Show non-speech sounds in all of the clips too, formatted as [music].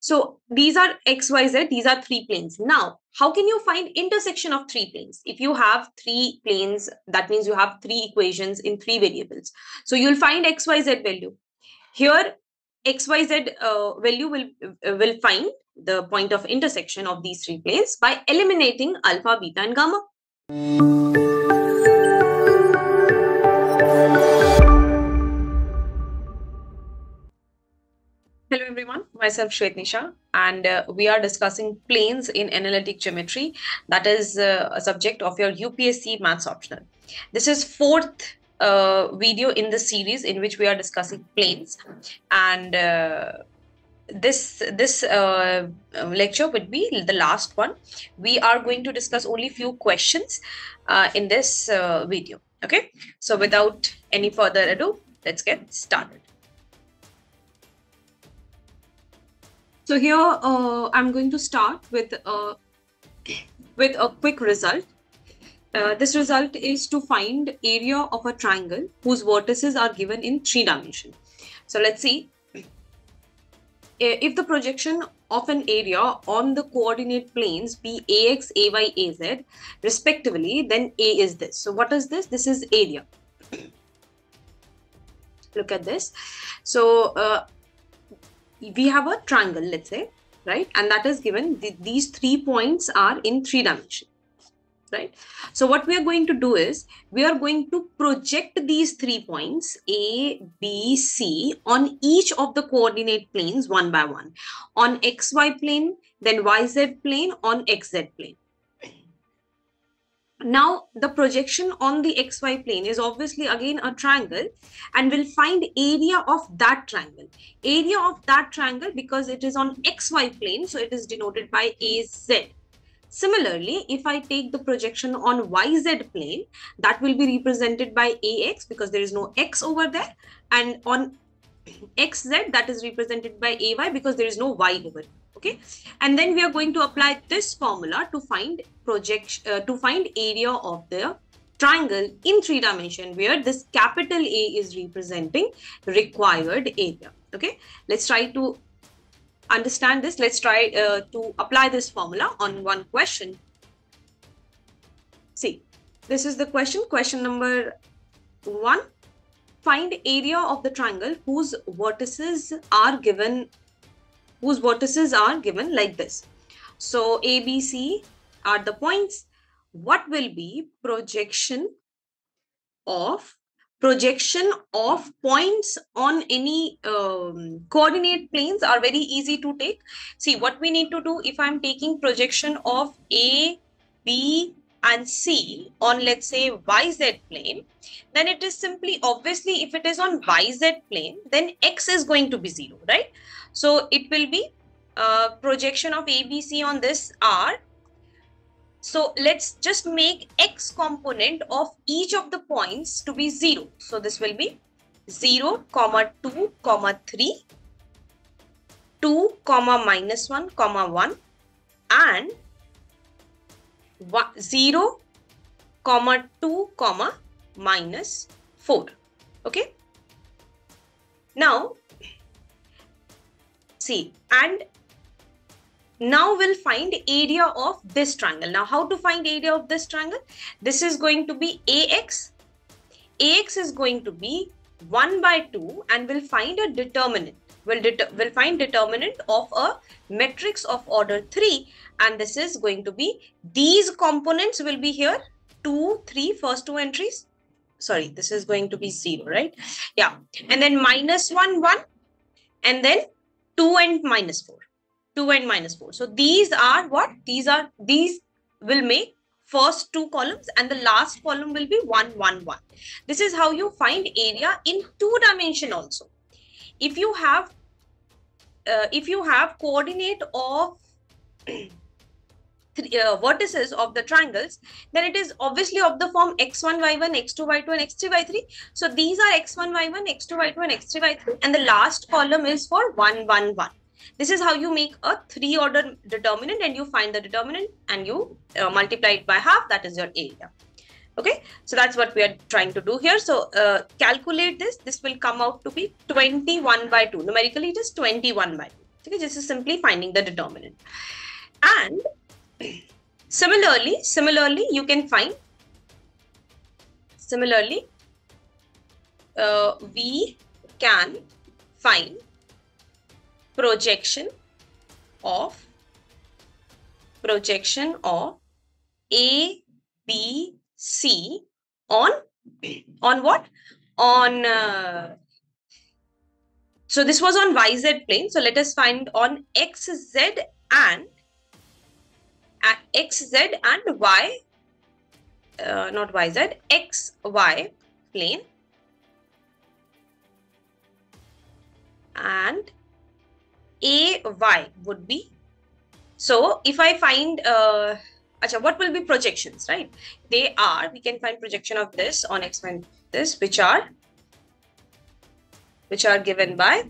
So these are x, y, z. These are three planes. Now, how can you find intersection of three planes? If you have three planes, that means you have three equations in three variables. So you'll find x, y, z value. Here, x, y, z uh, value will uh, will find the point of intersection of these three planes by eliminating alpha, beta, and gamma. Everyone, myself Shwetnisha and uh, we are discussing planes in analytic geometry. That is uh, a subject of your UPSC maths optional. This is fourth uh, video in the series in which we are discussing planes and uh, this this uh, lecture would be the last one. We are going to discuss only few questions uh, in this video. Okay, so without any further ado, let's get started. So here uh, I'm going to start with uh, with a quick result. Uh, this result is to find area of a triangle whose vertices are given in three dimension. So let's see. If the projection of an area on the coordinate planes be ax, ay, az respectively, then A is this. So what is this? This is area. [clears throat] Look at this. So uh, we have a triangle, let's say, right? And that is given, th these three points are in three dimensions, right? So what we are going to do is, we are going to project these three points, A, B, C, on each of the coordinate planes one by one. On XY plane, then YZ plane, on XZ plane. Now, the projection on the xy plane is obviously again a triangle and we'll find area of that triangle. Area of that triangle because it is on xy plane, so it is denoted by AZ. Similarly, if I take the projection on YZ plane, that will be represented by AX because there is no X over there. And on XZ, that is represented by AY because there is no Y over okay? And then we are going to apply this formula to find project uh, to find area of the triangle in three dimension where this capital A is representing required area okay? Let's try to understand this. Let's try uh, to apply this formula on one question. See this is the question question number one find area of the triangle whose vertices are given whose vertices are given like this. So A, B, C are the points. What will be projection of projection of points on any um, coordinate planes are very easy to take. See what we need to do if I'm taking projection of A, B and C on let's say YZ plane, then it is simply obviously if it is on YZ plane, then X is going to be zero, right? So it will be uh, projection of ABC on this R. So let's just make X component of each of the points to be 0. So this will be 0, comma 2, comma 3, 2, comma minus 1, comma 1 and 0, comma 2, comma minus 4. Okay. Now see and now we'll find area of this triangle. Now how to find area of this triangle? This is going to be AX. AX is going to be 1 by 2 and we'll find a determinant. We'll, we'll find determinant of a matrix of order 3 and this is going to be these components will be here 2, 3, first two entries. Sorry, this is going to be 0, right? Yeah. And then minus 1, 1 and then 2 and minus 4. 2 and minus 4. So these are what? These are, these will make first two columns and the last column will be 1, 1, 1. This is how you find area in two dimension also. If you have, uh, if you have coordinate of uh, vertices of the triangles, then it is obviously of the form x1, y1, x2, y2 and x3, y3. So these are x1, y1, x2, y2 and x3, y3 and the last column is for 1, 1, 1. This is how you make a three order determinant and you find the determinant and you uh, multiply it by half. That is your area. Okay, so that's what we are trying to do here. So uh, calculate this. This will come out to be 21 by 2. Numerically, it is 21 by 2. Okay, this is simply finding the determinant. And similarly, similarly, you can find similarly uh, we can find projection of projection of A, B, C on on what? On uh, so this was on YZ plane. So let us find on XZ and uh, XZ and Y, uh, not YZ, XY plane and AY would be. So if I find, uh, acha, what will be projections, right? They are, we can find projection of this on X and this, which are, which are given by,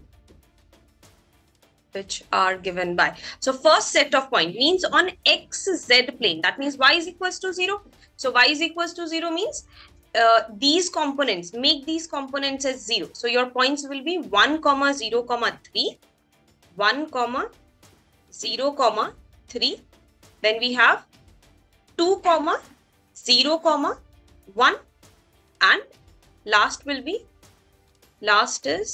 which are given by. So first set of point means on XZ plane, that means Y is equals to zero. So Y is equals to zero means uh, these components make these components as 0 so your points will be 1 comma 0 comma 3 1 comma 0 comma 3 then we have 2 comma 0 comma 1 and last will be last is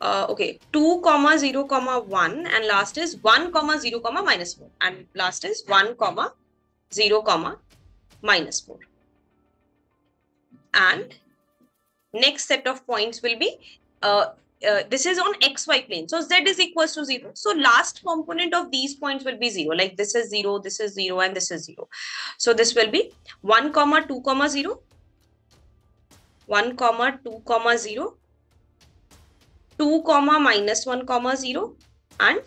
uh, okay 2 comma 0 comma 1 and last is 1 comma 0 comma minus 4 and last is 1 comma 0 comma minus 4 and next set of points will be uh, uh, this is on xy plane. So z is equals to 0 so last component of these points will be 0 like this is 0 this is 0 and this is 0 so this will be 1 comma 2 comma 0 1 comma 2 comma 0 2 comma minus 1 comma 0 and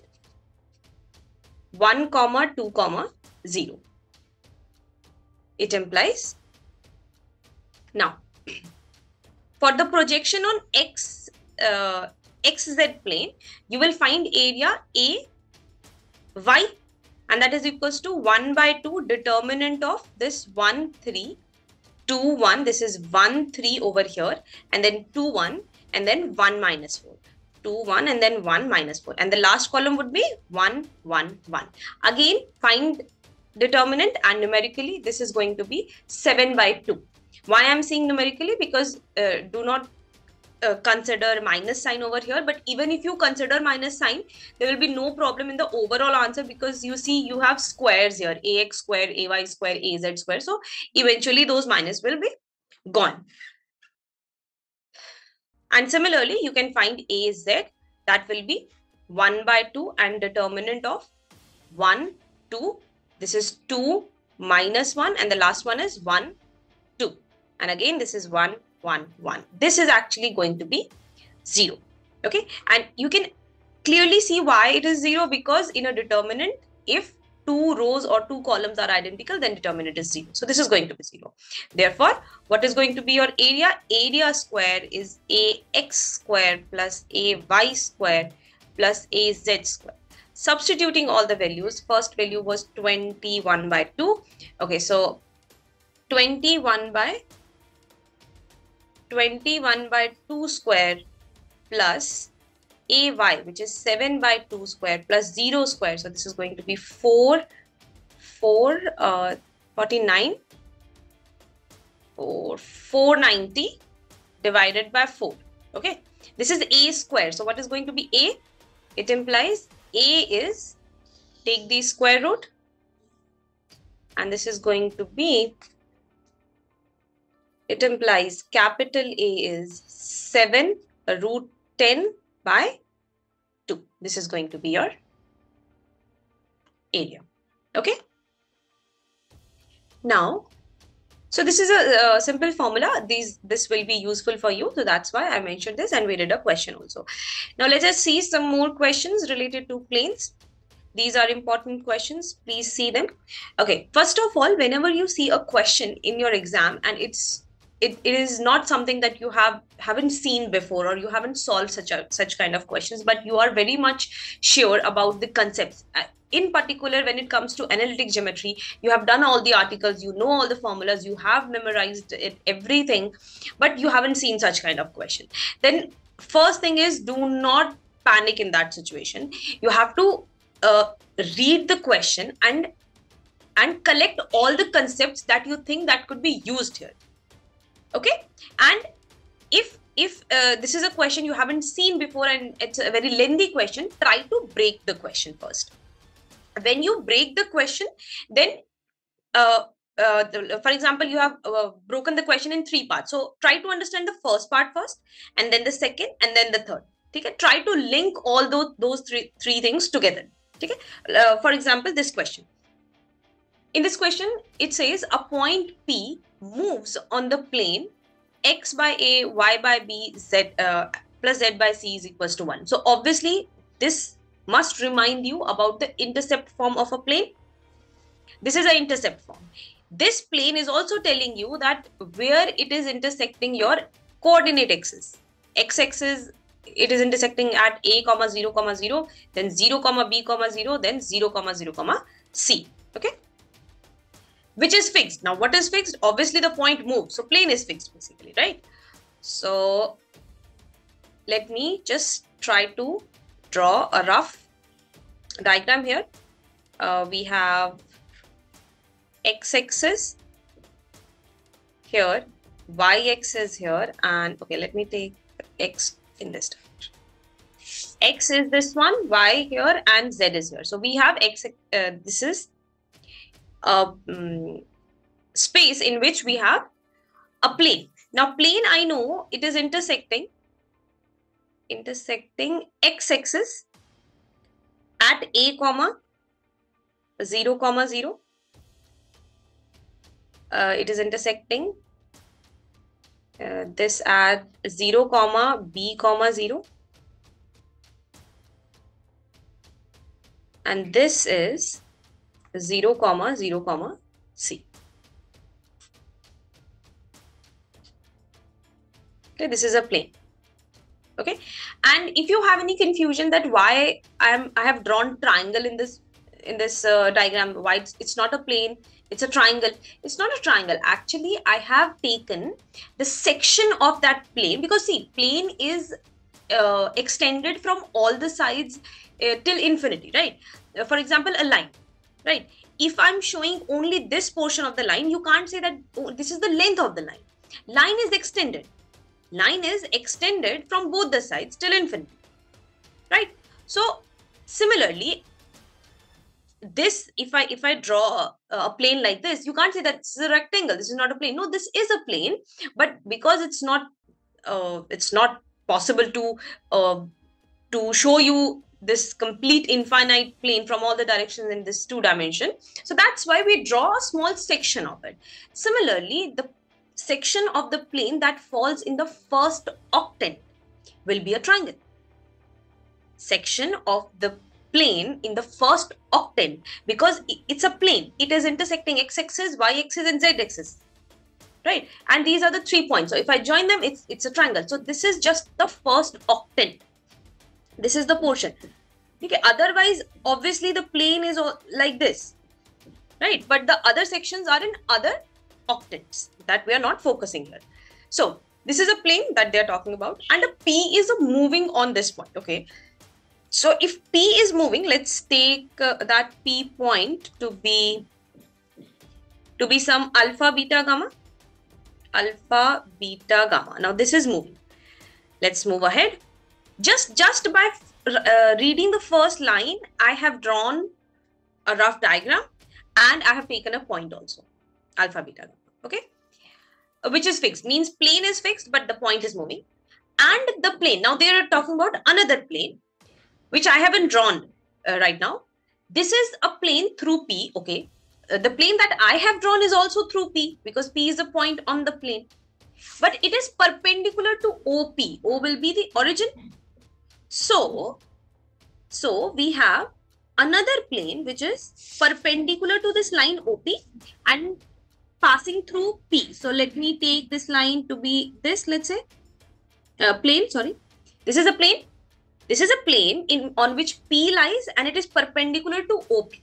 1 comma 2 comma 0 it implies now, [clears throat] for the projection on x uh, xz plane, you will find area A y and that is equals to 1 by 2 determinant of this 1 3 2 1 this is 1 3 over here and then 2 1 and then 1 minus 4 2 1 and then 1 minus 4 and the last column would be 1 1 1 again find determinant and numerically this is going to be 7 by 2 why i'm saying numerically? Because uh, do not uh, consider minus sign over here but even if you consider minus sign there will be no problem in the overall answer because you see you have squares here ax square ay square az square. So eventually those minus will be gone. And similarly you can find az that will be 1 by 2 and determinant of 1 2 this is 2 minus 1 and the last one is 1 2 and again this is 1 1 1 this is actually going to be 0 okay? And you can clearly see why it is 0 because in a determinant if two rows or two columns are identical then determinant is 0 so this is going to be 0 therefore what is going to be your area? Area square is ax square plus ay square plus az square. Substituting all the values first value was 21 by 2 okay so 21 by 21 by 2 square plus ay which is 7 by 2 square plus 0 square. So this is going to be 4 4 uh, 49 or 490 divided by 4 okay. This is a square. So what is going to be a? It implies a is take the square root. And this is going to be it implies capital A is 7 uh, root 10 by 2. This is going to be your area. Okay. Now, so this is a, a, simple formula. These This will be useful for you. So that's why I mentioned this and we did a question also. Now let us see some more questions related to planes. These are important questions. Please see them. Okay. First of all, whenever you see a question in your exam and it's it, it is not something that you have haven't seen before or you haven't solved such a such kind of questions but you are very much sure about the concepts uh, in particular when it comes to analytic geometry you have done all the articles you know all the formulas you have memorized it everything but you haven't seen such kind of question then first thing is do not panic in that situation. You have to uh, read the question and and collect all the concepts that you think that could be used here. Okay, and if if uh, this is a question you haven't seen before and it's a very lengthy question, try to break the question first. When you break the question, then uh, uh, for example, you have uh, broken the question in three parts. So try to understand the first part first, and then the second, and then the third. Okay, try to link all those those three three things together. Okay, uh, for example, this question. In this question, it says a point P moves on the plane x by a, y by b, z uh, plus z by c is equals to one. So obviously, this must remind you about the intercept form of a plane. This is an intercept form this plane is also telling you that where it is intersecting your coordinate axis x-axis it is intersecting at a comma 0 comma 0 then 0 comma b comma 0 then 0 comma 0 comma c okay which is fixed. Now what is fixed? Obviously the point moves. So plane is fixed basically right? So let me just try to draw a rough diagram here. Uh, we have x-axis here, y-axis here, and okay, let me take x in this direction. X is this one, y here, and z is here. So we have x, uh, this is a um, space in which we have a plane. Now plane, I know it is intersecting, intersecting x-axis at a comma 0 comma 0 uh, it is intersecting uh, this at 0 comma b comma 0 and this is 0 comma 0 comma c. Okay this is a plane. Okay? And if you have any confusion that why i am i have drawn triangle in this in this uh, diagram why it's, it's not a plane it's a triangle. It's not a triangle. Actually i have taken the section of that plane because see plane is uh, extended from all the sides uh, till infinity right? Uh, for example a line right? If i'm showing only this portion of the line you can't say that oh, this is the length of the line. Line is extended. Line is extended from both the sides till infinity. Right? So similarly this if i if i draw a, plane like this you can't say that this is a rectangle this is not a plane. No this is a plane but because it's not uh, it's not possible to uh, to show you this complete infinite plane from all the directions in this two dimension so that's why we draw a small section of it similarly the section of the plane that falls in the first octant will be a triangle section of the plane in the first octant because it's a plane. It is intersecting x-axis, y-axis and z-axis. Right? And these are the three points. So if I join them, it's, it's a triangle. So this is just the first octant. This is the portion. Okay. Otherwise, obviously the plane is like this. Right? But the other sections are in other octants that we are not focusing here. So this is a plane that they are talking about and a P is a moving on this point. Okay. So if P is moving, let's take uh, that P point to be to be some alpha, beta, gamma. Alpha, beta, gamma. Now this is moving. Let's move ahead. Just, just by uh, reading the first line, I have drawn a rough diagram and I have taken a point also. Alpha, beta. Okay. Which is fixed. Means plane is fixed, but the point is moving. And the plane. Now they are talking about another plane which I haven't drawn uh, right now. This is a plane through P, okay. Uh, the plane that I have drawn is also through P because P is a point on the plane. But it is perpendicular to OP. O will be the origin. So, so we have another plane which is perpendicular to this line OP and passing through P. So let me take this line to be this, let's say, uh, plane, sorry. This is a plane this is a plane in on which P lies and it is perpendicular to OP.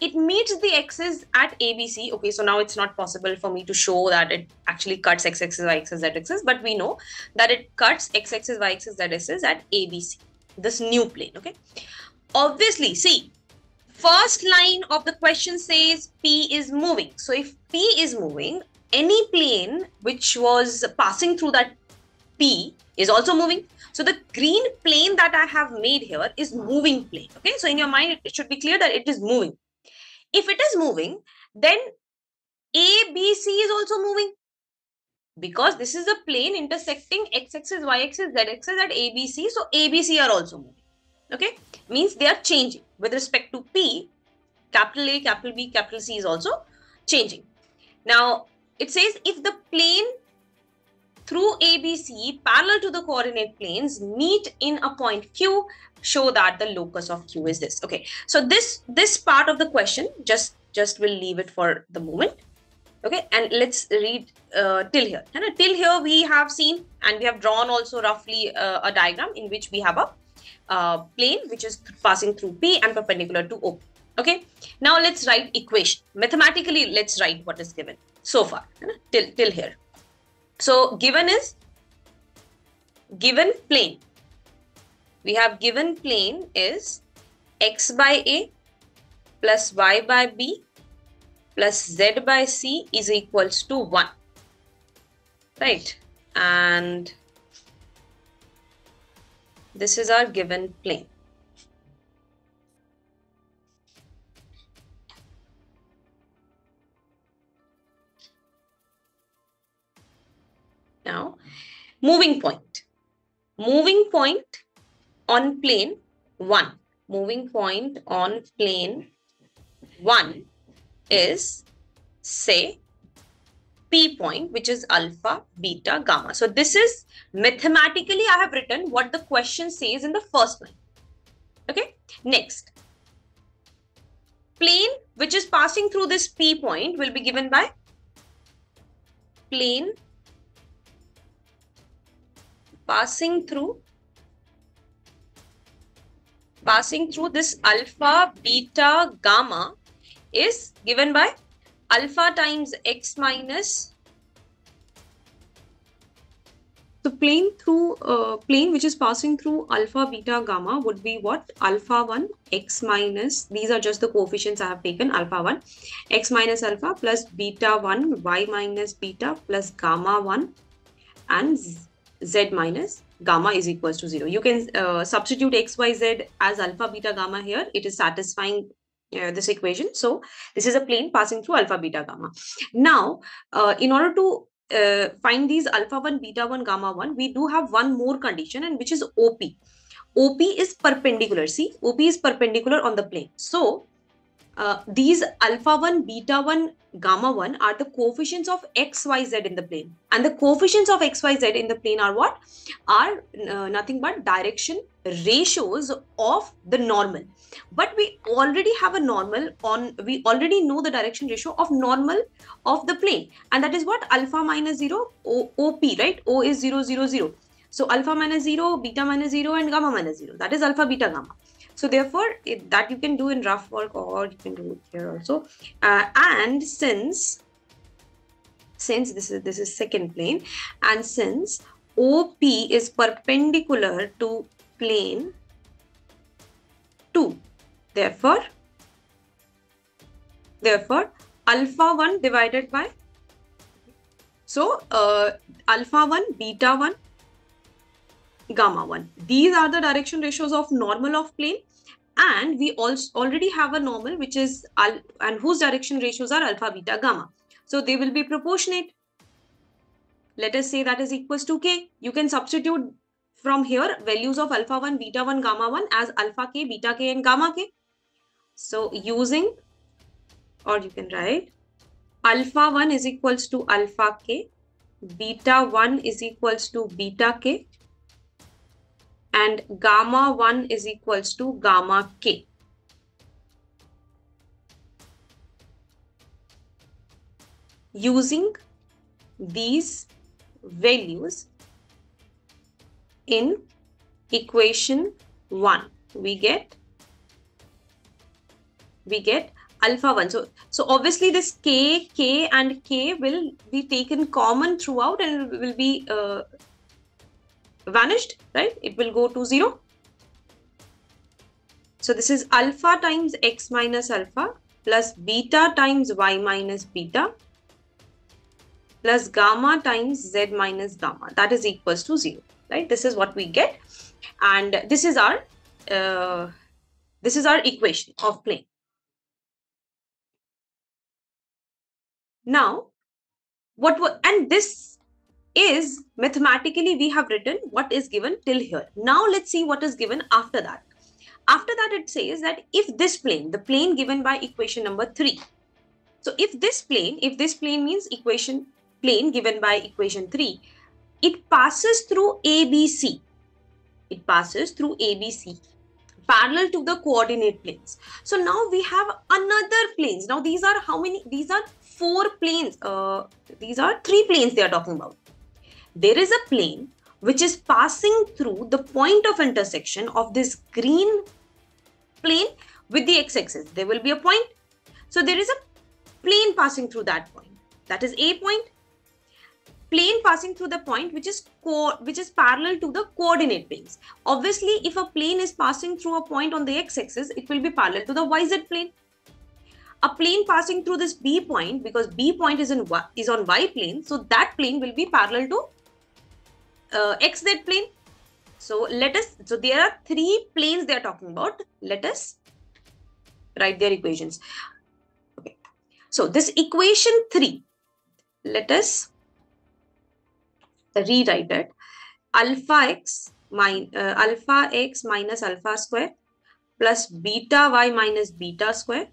It meets the axis at ABC. Okay, so now it's not possible for me to show that it actually cuts x axis, y axis, z axis, but we know that it cuts x axis, y axis, z axis at ABC. this new plane okay obviously see first line of the question says p is moving so if p is moving any plane which was passing through that p is also moving so the green plane that i have made here is moving plane okay so in your mind it should be clear that it is moving if it is moving then a b c is also moving because this is a plane intersecting x-axis, y-axis, z-axis at ABC. So ABC are also moving. Okay, means they are changing with respect to P. Capital A, capital B, capital C is also changing. Now it says if the plane through ABC parallel to the coordinate planes meet in a point Q, show that the locus of Q is this. Okay, so this this part of the question just just will leave it for the moment. Okay and let's read uh, till here. And till here we have seen and we have drawn also roughly uh, a diagram in which we have a uh, plane which is passing through p and perpendicular to o. Okay now let's write equation. Mathematically let's write what is given so far. Till till here. So given is given plane we have given plane is x by a plus y by b plus z by c is equals to 1. Right? And this is our given plane. Now, moving point. Moving point on plane 1. Moving point on plane 1 is say P point, which is alpha, beta, gamma. So this is mathematically I have written what the question says in the first line. Okay. Next, plane which is passing through this P point will be given by plane passing through passing through this alpha, beta, gamma is given by alpha times x minus the plane through uh, plane which is passing through alpha beta gamma would be what? Alpha 1 x minus these are just the coefficients i have taken alpha 1 x minus alpha plus beta 1 y minus beta plus gamma 1 and z minus gamma is equals to 0 you can uh, substitute x y z as alpha beta gamma here it is satisfying uh, this equation. So this is a plane passing through alpha, beta, gamma. Now, uh, in order to uh, find these alpha 1, beta 1, gamma 1, we do have one more condition and which is OP. OP is perpendicular. See, OP is perpendicular on the plane. So, uh, these alpha 1, beta 1, gamma 1 are the coefficients of x, y, z in the plane. And the coefficients of x, y, z in the plane are what? Are uh, nothing but direction ratios of the normal. But we already have a normal on, we already know the direction ratio of normal of the plane. And that is what? Alpha minus 0, o, OP, right? O is 0, 0, 0. So alpha minus 0, beta minus 0 and gamma minus 0. That is alpha, beta, gamma. So therefore, it, that you can do in rough work or you can do it here also. Uh, and since since this is this is second plane and since OP is perpendicular to plane 2 therefore therefore alpha 1 divided by so uh, alpha 1 beta 1 gamma 1 these are the direction ratios of normal of plane. And we also already have a normal which is and whose direction ratios are alpha beta gamma. So they will be proportionate. Let us say that is equals to k. You can substitute from here values of alpha 1 beta 1 gamma 1 as alpha k beta k and gamma k. So using or you can write alpha 1 is equals to alpha k beta 1 is equals to beta k and gamma 1 is equals to gamma k. Using these values in equation 1 we get we get alpha 1 so so obviously this k k and k will be taken common throughout and will be uh, vanished, right? It will go to 0. So this is alpha times x minus alpha plus beta times y minus beta plus gamma times z minus gamma. That is equals to 0, right? This is what we get. And this is our uh, this is our equation of plane. Now, what and this is mathematically we have written what is given till here. Now let's see what is given after that. After that it says that if this plane, the plane given by equation number 3. So if this plane, if this plane means equation plane given by equation 3, it passes through ABC. It passes through ABC parallel to the coordinate planes. So now we have another planes. Now these are how many? These are four planes. Uh, these are three planes they are talking about. There is a plane which is passing through the point of intersection of this green plane with the x-axis. There will be a point. So there is a plane passing through that point. That is A point. Plane passing through the point which is which is parallel to the coordinate planes. Obviously, if a plane is passing through a point on the x-axis, it will be parallel to the yz plane. A plane passing through this B point, because B point is in is on y plane, so that plane will be parallel to uh, xz plane. So let us, so there are three planes they are talking about. Let us write their equations. Okay. So this equation 3, let us rewrite it. Alpha x, min, uh, alpha x minus alpha square plus beta y minus beta square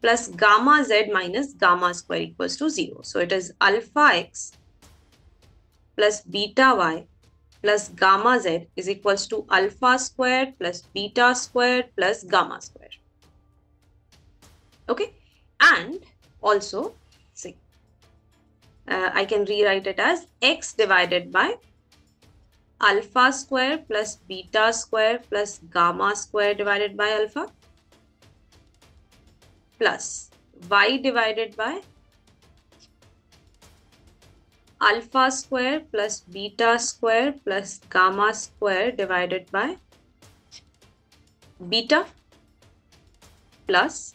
plus gamma z minus gamma square equals to 0. So it is alpha x plus beta y plus gamma z is equals to alpha squared plus beta squared plus gamma square. Okay, and also see, uh, I can rewrite it as x divided by alpha square plus beta square plus gamma square divided by alpha plus y divided by alpha square plus beta square plus gamma square divided by beta plus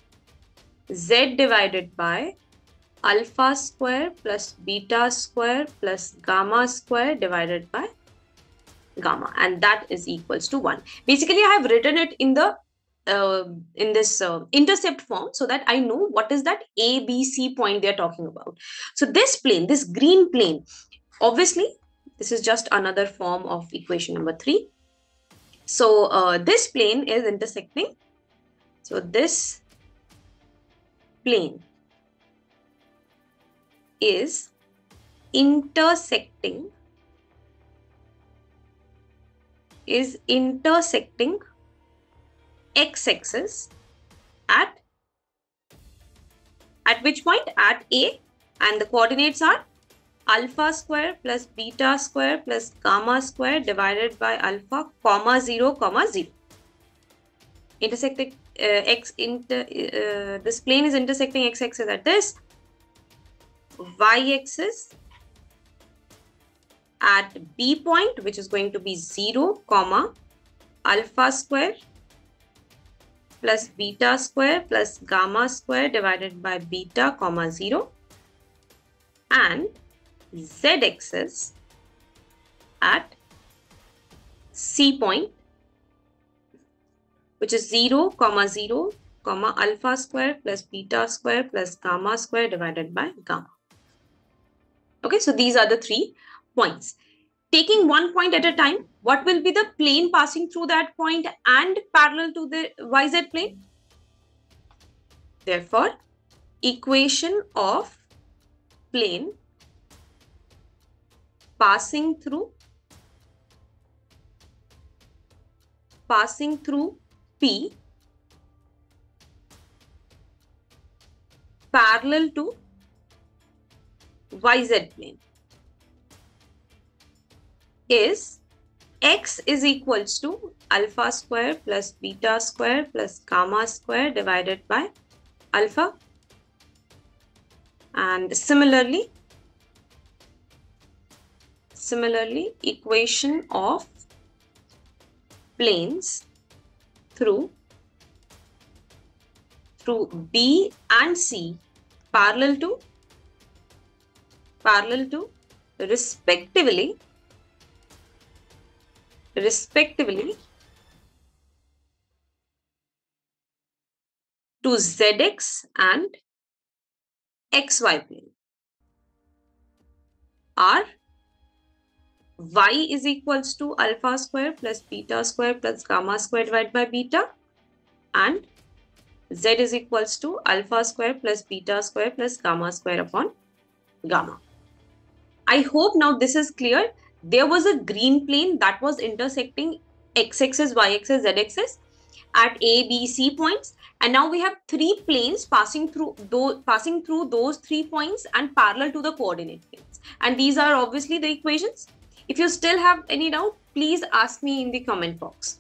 z divided by alpha square plus beta square plus gamma square divided by gamma and that is equals to 1. Basically, I have written it in the uh, in this uh, intercept form so that I know what is that ABC point they're talking about. So this plane, this green plane, obviously this is just another form of equation number three. So uh, this plane is intersecting. So this plane is intersecting is intersecting x-axis at at which point? At a. And the coordinates are alpha square plus beta square plus gamma square divided by alpha comma 0 comma 0 intersecting uh, x inter uh, this plane is intersecting x axis at this. Y axis at b point which is going to be 0 comma alpha square plus beta square plus gamma square divided by beta comma 0 and z-axis at C point which is 0 comma 0 comma alpha square plus beta square plus gamma square divided by gamma. Okay, so these are the three points taking one point at a time, what will be the plane passing through that point and parallel to the YZ plane? Therefore, equation of plane passing through passing through P parallel to YZ plane is x is equals to alpha square plus beta square plus gamma square divided by alpha. And similarly similarly equation of planes through through B and C parallel to parallel to respectively respectively to zx and xy plane are y is equals to alpha square plus beta square plus gamma square divided by beta and z is equals to alpha square plus beta square plus gamma square upon gamma. I hope now this is clear. There was a green plane that was intersecting x-axis, y-axis, z-axis at A, B, C points. And now we have three planes passing through those passing through those three points and parallel to the coordinate planes. And these are obviously the equations. If you still have any doubt, please ask me in the comment box.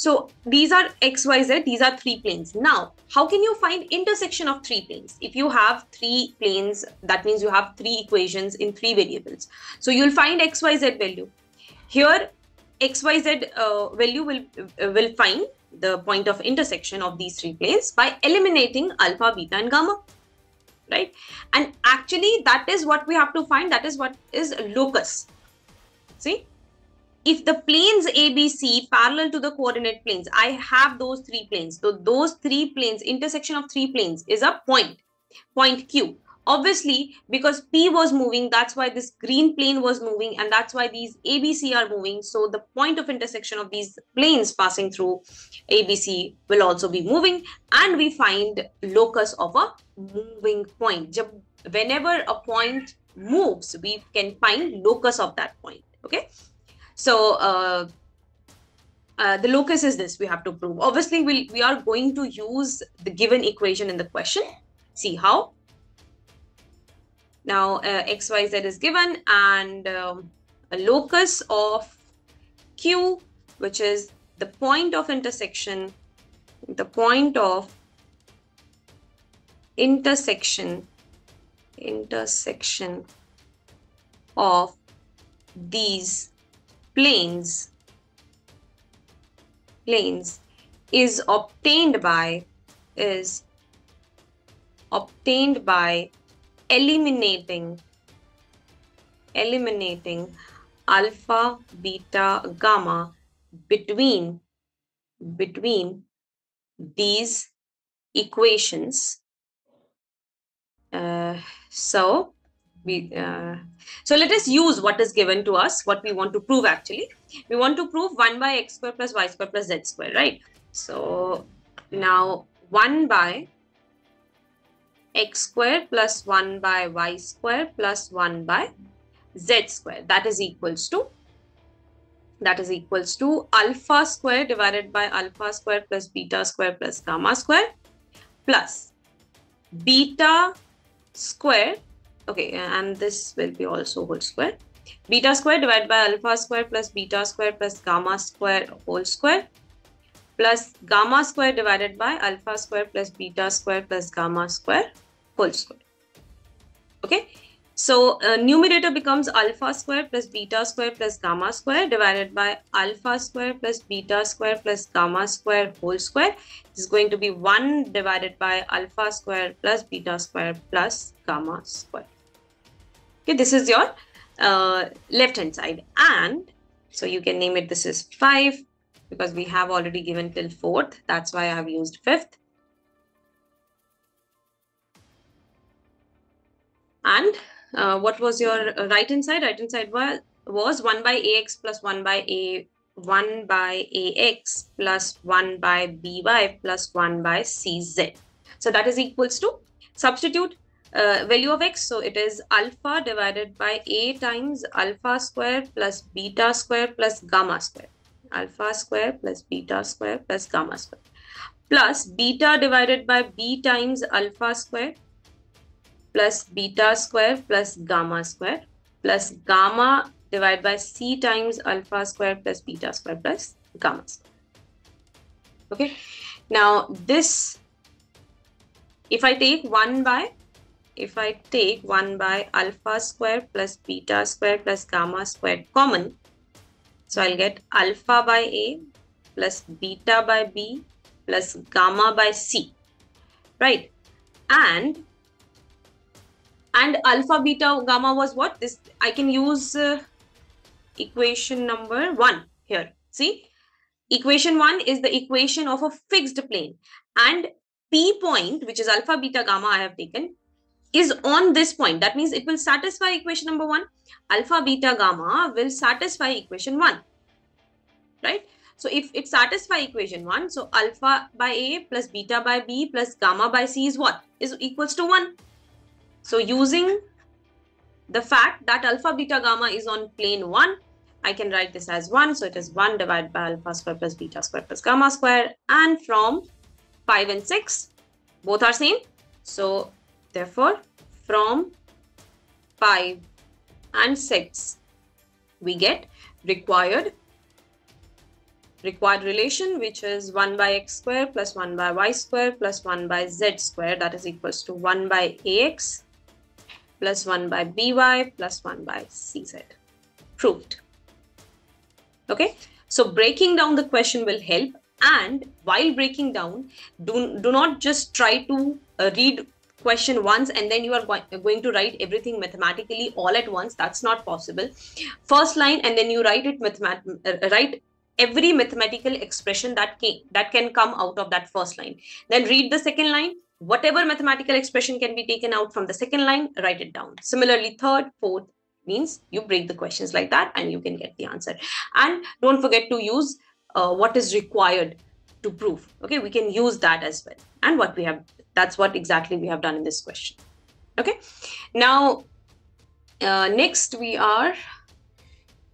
So these are x, y, z. These are three planes. Now, how can you find intersection of three planes? If you have three planes, that means you have three equations in three variables. So you'll find x, y, z value. Here, x, y, z uh, value will uh, will find the point of intersection of these three planes by eliminating alpha, beta, and gamma right? And actually, that is what we have to find. That is what is locus. See, if the planes ABC parallel to the coordinate planes, I have those three planes. So those three planes, intersection of three planes is a point, point Q. Obviously because p was moving that's why this green plane was moving and that's why these abc are moving. So the point of intersection of these planes passing through abc will also be moving and we find locus of a moving point. Whenever a point moves we can find locus of that point okay so uh, uh, the locus is this we have to prove. Obviously we'll, we are going to use the given equation in the question. See how. Now uh, xyz is given and um, a locus of q which is the point of intersection the point of intersection intersection of these planes planes is obtained by is obtained by eliminating eliminating alpha beta gamma between between these equations. Uh, so we uh, so let us use what is given to us what we want to prove actually. We want to prove 1 by x square plus y square plus z square right? So now 1 by x square plus 1 by y square plus 1 by z square. That is equals to that is equals to alpha square divided by alpha square plus beta square plus gamma square plus beta square okay and this will be also whole square beta square divided by alpha square plus beta square plus gamma square whole square plus gamma square divided by alpha square plus beta square plus gamma square whole square. Okay. So uh, numerator becomes alpha square plus beta square plus gamma square divided by alpha square plus beta square plus gamma square whole square. This is going to be 1 divided by alpha square plus beta square plus gamma square. Okay, this is your uh, left hand side and so you can name it this is 5 because we have already given till fourth. That's why I have used fifth. And uh, what was your uh, right hand side? Right hand side was, was 1 by ax plus 1 by a 1 by ax plus 1 by by plus 1 by cz. So that is equals to substitute uh, value of x. So it is alpha divided by a times alpha square plus beta square plus gamma square alpha square plus beta square plus gamma square plus beta divided by b times alpha square plus beta square plus gamma square plus gamma divided by c times alpha square plus beta square plus gamma square. Okay. Now this, if I take 1 by, if I take 1 by alpha square plus beta square plus gamma square common, so I'll get alpha by A plus beta by B plus gamma by c, right? And and alpha beta gamma was what? This i can use uh, equation number one here. See? Equation one is the equation of a fixed plane. And p point which is alpha beta gamma i have taken is on this point that means it will satisfy equation number one alpha beta gamma will satisfy equation one right so if it satisfy equation one so alpha by a plus beta by b plus gamma by c is what is equals to one so using the fact that alpha beta gamma is on plane 1, I can write this as 1. So it is 1 divided by alpha square plus beta square plus gamma square. And from 5 and 6, both are same. So therefore, from 5 and 6, we get required required relation which is 1 by x square plus 1 by y square plus 1 by z square that is equals to 1 by ax plus 1 by by plus 1 by cz. Proved. Okay, so breaking down the question will help and while breaking down, do, do not just try to uh, read question once and then you are going to write everything mathematically all at once that's not possible first line and then you write it mathemat uh, write every mathematical expression that can that can come out of that first line then read the second line whatever mathematical expression can be taken out from the second line, write it down. Similarly, third, fourth means you break the questions like that and you can get the answer. And don't forget to use uh, what is required to prove. Okay, we can use that as well. And what we have, that's what exactly we have done in this question. Okay, now uh, next we are,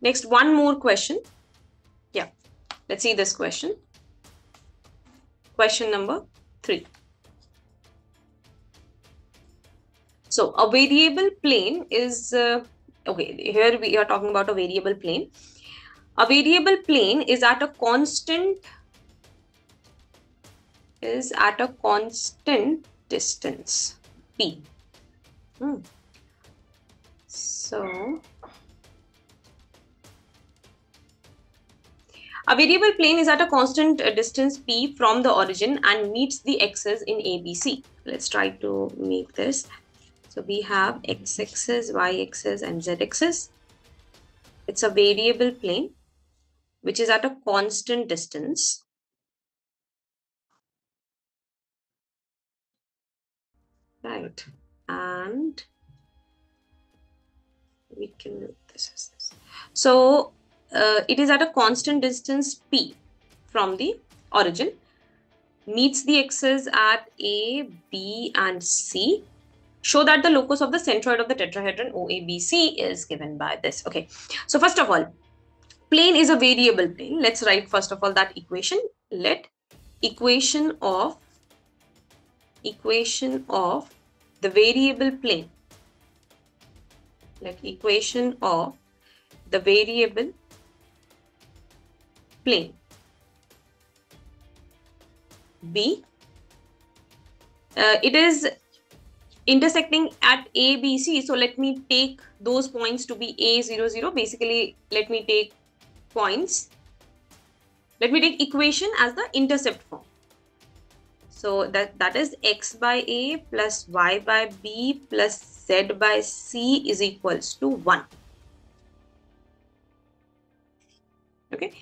next one more question. Yeah, let's see this question. Question number three. So a variable plane is, uh, okay, here we are talking about a variable plane. A variable plane is at a constant, is at a constant distance, P. Hmm. So, A variable plane is at a constant distance p from the origin and meets the axes in ABC. Let's try to make this. So we have x-axis, y-axis and z-axis. It's a variable plane which is at a constant distance. Right. And we can do this as this. So uh, it is at a constant distance p from the origin meets the axes at A, B and C show that the locus of the centroid of the tetrahedron OABC is given by this. Okay, so first of all, plane is a variable plane. Let's write first of all that equation. Let equation of equation of the variable plane. like equation of the variable plane B. Uh, it is intersecting at A, B, C. So let me take those points to be A, 0, 0. Basically, let me take points. Let me take equation as the intercept form. So that, that is x by A plus y by B plus z by C is equals to 1. Okay.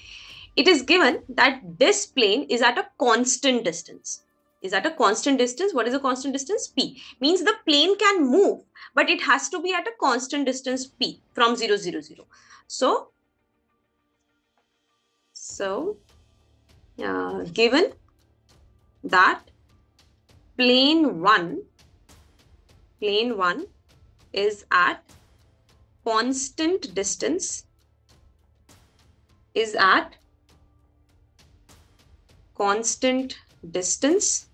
It is given that this plane is at a constant distance is at a constant distance. What is a constant distance? P. Means the plane can move, but it has to be at a constant distance P from 0, 0, 0. So, so uh, given that plane 1, plane 1 is at constant distance is at constant distance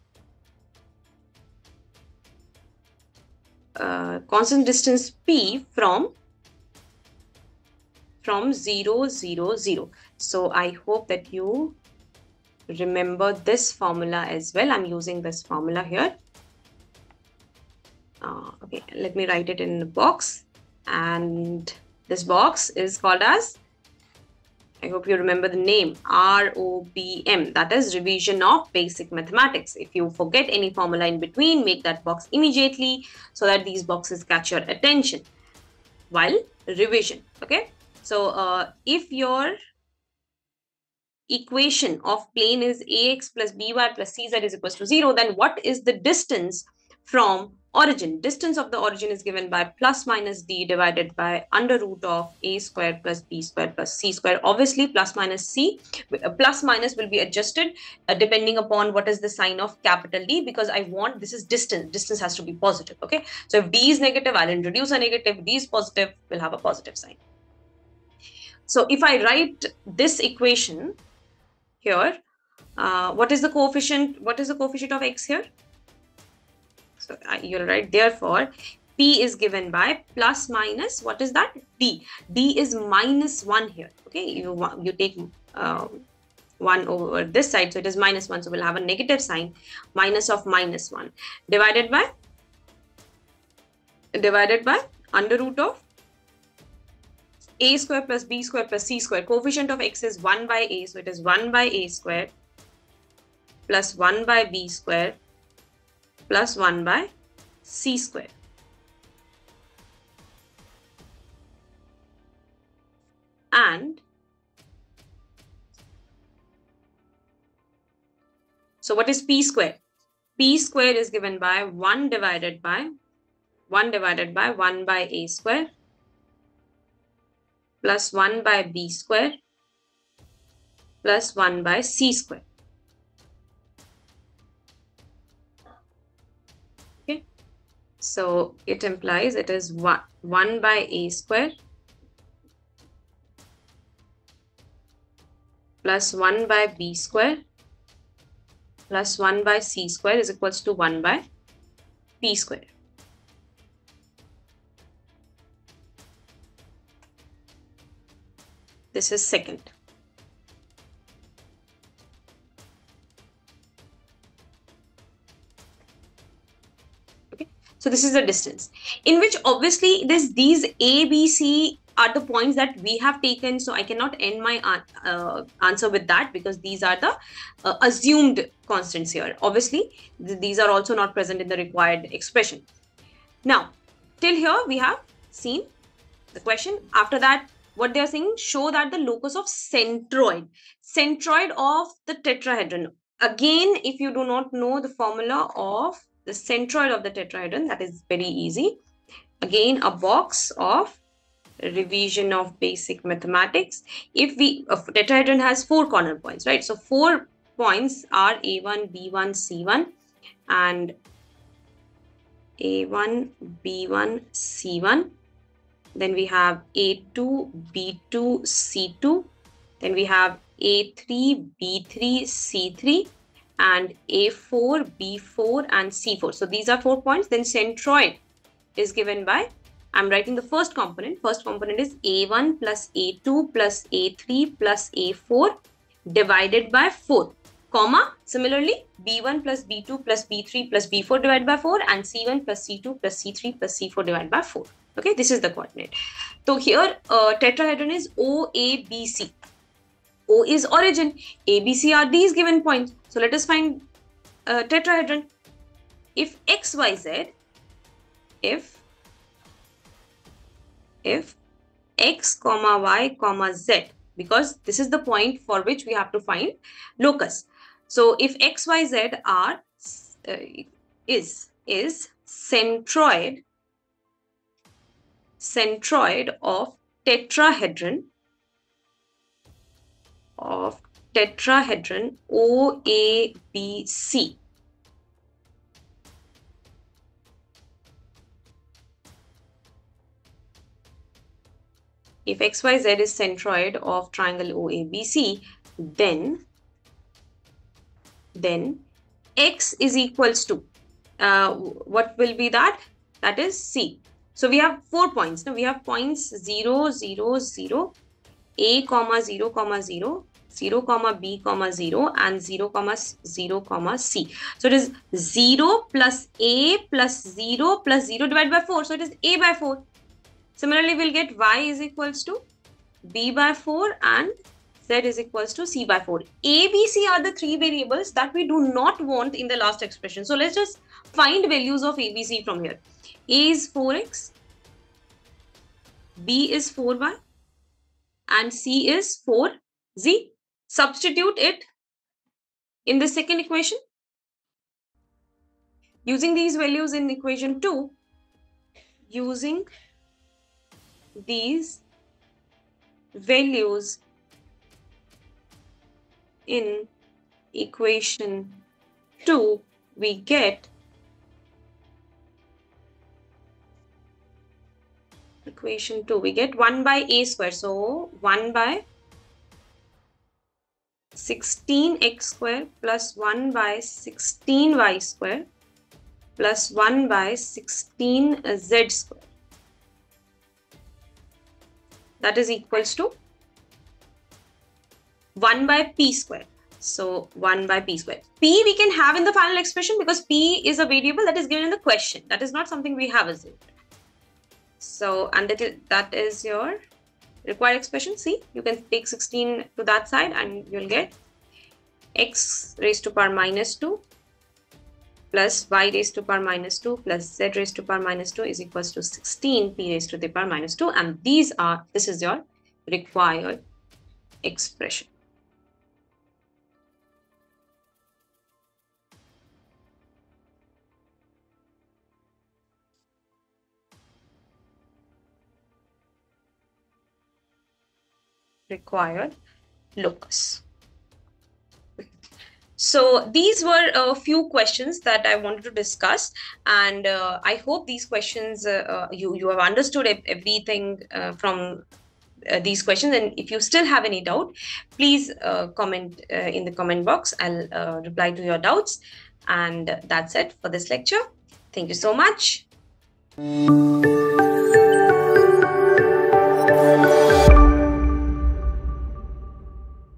Uh, constant distance p from from 0 0 0 so i hope that you remember this formula as well i'm using this formula here uh, okay let me write it in the box and this box is called as I hope you remember the name ROBM. That is revision of basic mathematics. If you forget any formula in between, make that box immediately so that these boxes catch your attention while revision. Okay. So uh, if your equation of plane is ax plus by plus cz is equals to 0, then what is the distance from origin. Distance of the origin is given by plus minus d divided by under root of a square plus b square plus c square. Obviously, plus minus c, plus minus will be adjusted uh, depending upon what is the sign of capital D because I want this is distance. Distance has to be positive. Okay. So if d is negative, I'll introduce a negative. If d is positive, we'll have a positive sign. So if I write this equation here, uh, what is the coefficient? What is the coefficient of x here? So uh, you're right. therefore P is given by plus minus what is that D. D is minus 1 here. Okay, you, you take um, 1 over this side. So it is minus 1. So we'll have a negative sign minus of minus 1 divided by divided by under root of a square plus b square plus c square. Coefficient of x is 1 by a. So it is 1 by a square plus 1 by b square plus 1 by c square. And so what is p square? p square is given by 1 divided by 1 divided by 1 by a square plus 1 by b square plus 1 by c square. Okay, so it implies it is 1, 1 by a square plus 1 by b square plus 1 by c square is equals to 1 by p square. This is second. Okay, So this is the distance in which obviously this these A, B, C are the points that we have taken. So I cannot end my uh, answer with that because these are the uh, assumed constants here. Obviously, th these are also not present in the required expression. Now, till here we have seen the question. After that, what they are saying, show that the locus of centroid, centroid of the tetrahedron. Again, if you do not know the formula of the centroid of the tetrahedron that is very easy. Again a box of revision of basic mathematics. If we tetrahedron has four corner points right? So four points are a1 b1 c1 and a1 b1 c1 then we have a2 b2 c2 then we have a3 b3 c3 and A4, B4 and C4. So these are four points. Then centroid is given by, I'm writing the first component. First component is A1 plus A2 plus A3 plus A4 divided by 4 comma similarly b1 plus b2 plus b3 plus b4 divided by 4 and c1 plus c2 plus c3 plus c4 divided by 4 okay this is the coordinate so here uh, tetrahedron is oabc O is origin. A, B, C are these given points. So let us find a tetrahedron. If X, Y, Z, if, if X, comma, Y, comma, Z, because this is the point for which we have to find locus. So if X, Y, Z are, uh, is, is centroid, centroid of tetrahedron of tetrahedron OABC. If XYZ is centroid of triangle OABC, then, then X is equals to, uh, what will be that? That is C. So we have four points. Now we have points 0, 0, 0, A comma 0, comma 0, 0 comma b comma 0 and 0 comma 0 comma c. So it is 0 plus a plus 0 plus 0 divided by 4. So it is a by 4. Similarly, we'll get y is equals to b by 4 and z is equals to c by 4. A, B, C are the three variables that we do not want in the last expression. So let's just find values of A, B, C from here. A is 4x, B is 4y, and C is 4z. Substitute it in the second equation. Using these values in equation 2, using these values in equation 2 we get equation 2 we get 1 by a square so 1 by 16x square plus 1 by 16y square plus 1 by 16z square that is equals to 1 by p square. So 1 by p square. p we can have in the final expression because p is a variable that is given in the question. That is not something we have as it. So and that is, that is your required expression. See, you can take 16 to that side and you'll get x raised to power minus 2 plus y raised to power minus 2 plus z raised to power minus 2 is equals to 16 p raised to the power minus 2 and these are this is your required expression. Required locus. So these were a few questions that I wanted to discuss, and uh, I hope these questions uh, uh you you have understood everything uh, from uh, these questions. And if you still have any doubt, please uh, comment in the comment box. I'll reply to your doubts. And that's it for this lecture. Thank you so much.